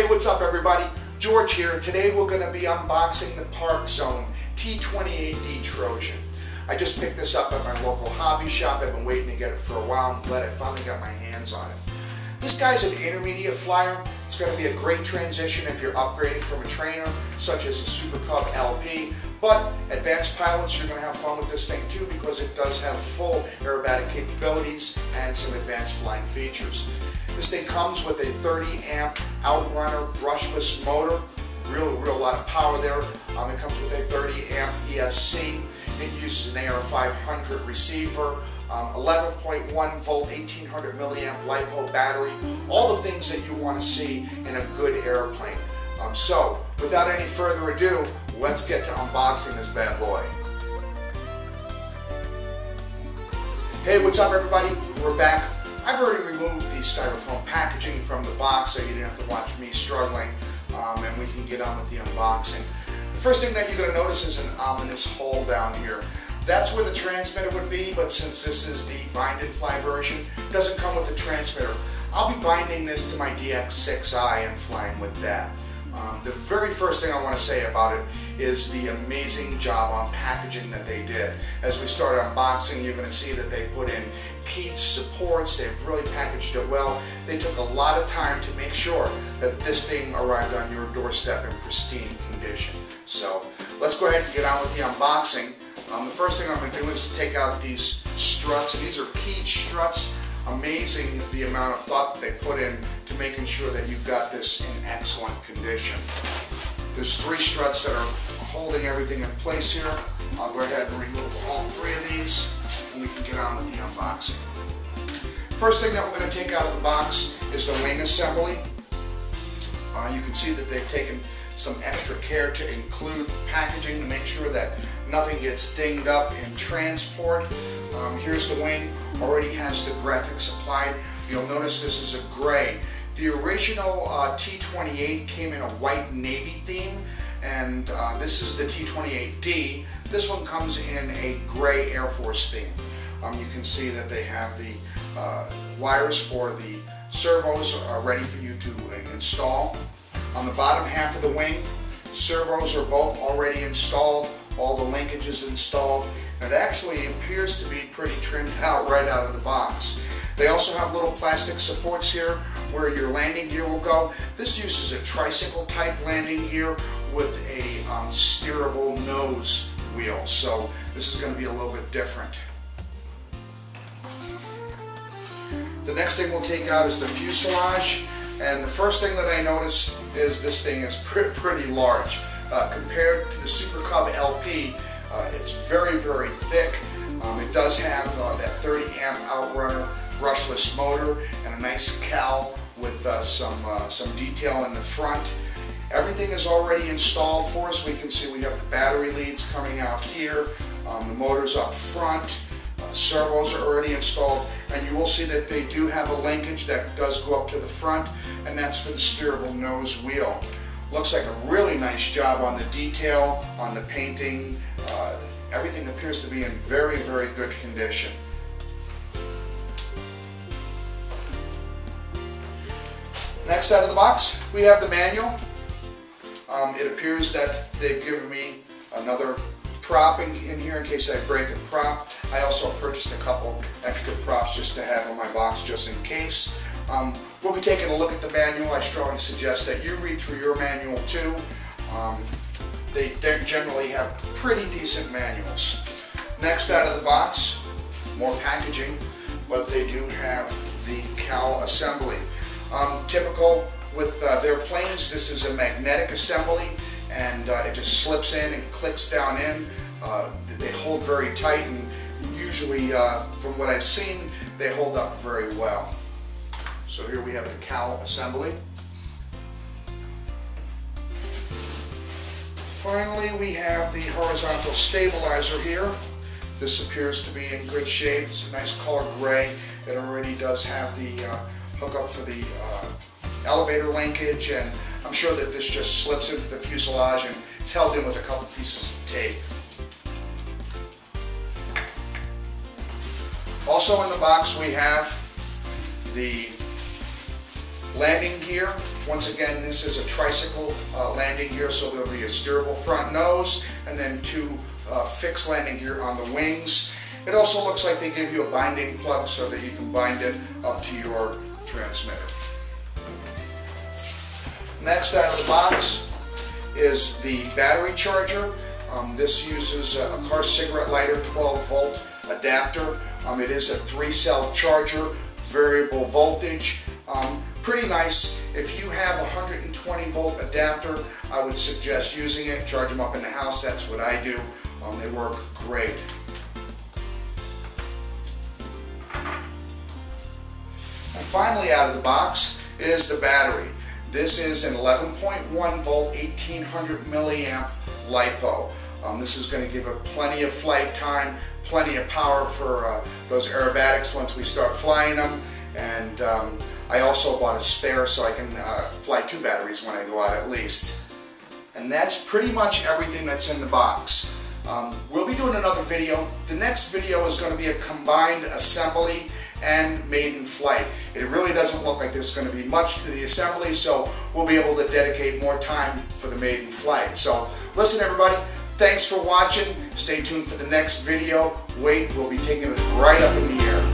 Hey, what's up everybody? George here. Today we're going to be unboxing the Parkzone T28D Trojan. I just picked this up at my local hobby shop. I've been waiting to get it for a while. I'm glad I finally got my hands on it. This guy's an intermediate flyer. It's going to be a great transition if you're upgrading from a trainer, such as a Super Cub LP. But advanced pilots, you're going to have fun with this thing too because it does have full aerobatic capabilities and some advanced flying features. This thing comes with a 30 amp Outrunner brushless motor. Real, real lot of power there. Um, it comes with a 30 amp ESC. It uses an AR500 receiver, 11.1 um, volt, 1800 milliamp LiPo battery. All the things that you want to see in a good airplane. Um, so, without any further ado, let's get to unboxing this bad boy. Hey, what's up everybody? We're back I've already removed the styrofoam packaging from the box so you didn't have to watch me struggling um, and we can get on with the unboxing. The first thing that you're going to notice is an ominous hole down here. That's where the transmitter would be, but since this is the bind and fly version, it doesn't come with the transmitter. I'll be binding this to my DX6i and flying with that. Um, the very first thing I want to say about it is the amazing job on packaging that they did. As we start unboxing, you're going to see that they put in keyed supports, they've really packaged it well. They took a lot of time to make sure that this thing arrived on your doorstep in pristine condition. So let's go ahead and get on with the unboxing. Um, the first thing I'm going to do is take out these struts. These are keyed struts. Amazing the amount of thought that they put in to making sure that you've got this in excellent condition. There's three struts that are holding everything in place here. I'll go ahead and remove all three of these and we can get on with the unboxing. First thing that we're going to take out of the box is the wing assembly. Uh, you can see that they've taken some extra care to include packaging to make sure that nothing gets dinged up in transport. Um, here's the wing, already has the graphics applied. You'll notice this is a gray. The original uh, T28 came in a white navy theme, and uh, this is the T28D. This one comes in a gray Air Force theme. Um, you can see that they have the uh, wires for the servos are ready for you to uh, install. On the bottom half of the wing, servos are both already installed, all the linkages installed, and it actually appears to be pretty trimmed out right out of the box. They also have little plastic supports here where your landing gear will go. This uses a tricycle type landing gear with a um, steerable nose wheel, so this is going to be a little bit different. The next thing we'll take out is the fuselage. And the first thing that I notice is this thing is pretty, large. Uh, compared to the Super Cub LP, uh, it's very, very thick. Um, it does have uh, that 30 amp Outrunner brushless motor and a nice cowl with uh, some, uh, some detail in the front. Everything is already installed for us. We can see we have the battery leads coming out here, um, the motors up front, uh, servos are already installed, and you will see that they do have a linkage that does go up to the front, and that's for the steerable nose wheel. Looks like a really nice job on the detail, on the painting. Uh, everything appears to be in very, very good condition. Next out of the box, we have the manual. Um, it appears that they've given me another propping in here in case I break a prop. I also purchased a couple extra props just to have in my box just in case. Um, we'll be taking a look at the manual. I strongly suggest that you read through your manual too. Um, they generally have pretty decent manuals. Next out of the box, more packaging, but they do have the cowl assembly. Um, typical with uh, their planes, this is a magnetic assembly and uh, it just slips in and clicks down in. Uh, they hold very tight and usually, uh, from what I've seen, they hold up very well. So here we have the cowl assembly. Finally, we have the horizontal stabilizer here. This appears to be in good shape. It's a nice color gray. It already does have the uh, hookup for the uh, elevator linkage and I'm sure that this just slips into the fuselage and it's held in with a couple pieces of tape. Also in the box we have the landing gear. Once again, this is a tricycle uh, landing gear, so there'll be a steerable front nose and then two uh, fixed landing gear on the wings. It also looks like they give you a binding plug so that you can bind it up to your transmitter. Next out of the box is the battery charger. Um, this uses a, a, car cigarette lighter 12 volt adapter. Um, it is a three cell charger, variable voltage. Um, pretty nice. If you have a 120 volt adapter, I would suggest using it. Charge them up in the house. That's what I do. Um, they work great. Finally out of the box is the battery. This is an 11.1 volt 1800 milliamp LiPo. Um, this is going to give it plenty of flight time, plenty of power for uh, those aerobatics once we start flying them. And um, I also bought a spare so I can uh, fly two batteries when I go out at least. And that's pretty much everything that's in the box. Um, we'll be doing another video. The next video is going to be a combined assembly and maiden flight. It really doesn't look like there's going to be much to the assembly, so we'll be able to dedicate more time for the maiden flight. So listen everybody, thanks for watching. Stay tuned for the next video. Wait, we'll be taking it right up in the air.